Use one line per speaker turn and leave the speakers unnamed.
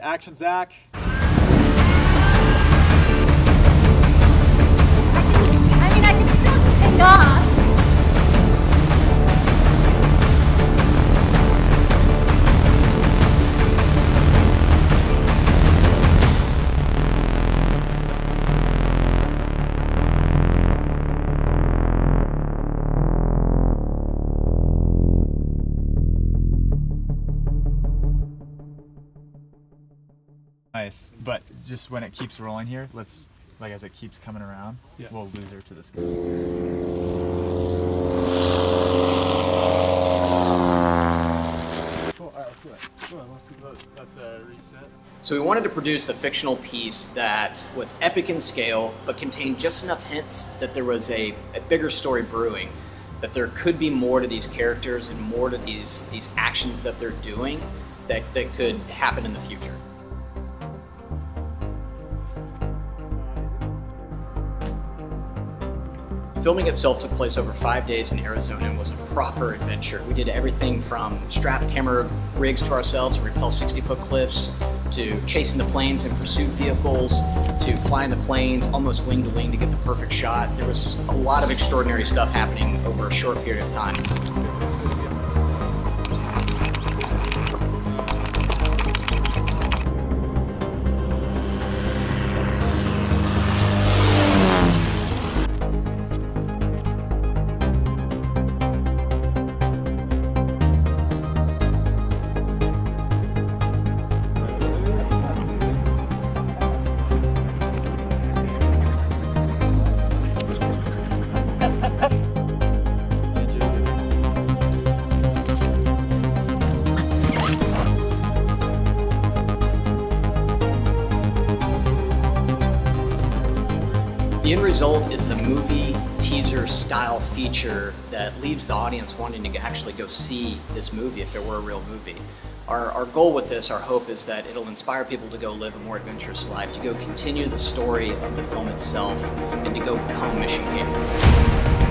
Action, Zach. Nice. But just when it keeps rolling here, let's like as it keeps coming around,
Yeah.
we'll lose her to the sky. Cool. All right, let's do it.
Well, let's do that. That's a reset.
So we wanted to produce a fictional piece that was epic in scale, but contained just enough hints that there was a, a bigger story brewing, that there could be more to these characters and more to these these actions that they're doing that, that could happen in the future. Filming itself took place over five days in Arizona and was a proper adventure. We did everything from strap camera rigs to ourselves and rappel 60 foot cliffs, to chasing the planes and pursuit vehicles, to flying the planes almost wing to wing to get the perfect shot. There was a lot of extraordinary stuff happening over a short period of time. The end result is a movie teaser style feature that leaves the audience wanting to actually go see this movie if it were a real movie. Our, our goal with this, our hope is that it'll inspire people to go live a more adventurous life, to go continue the story of the film itself, and to go become mission capable.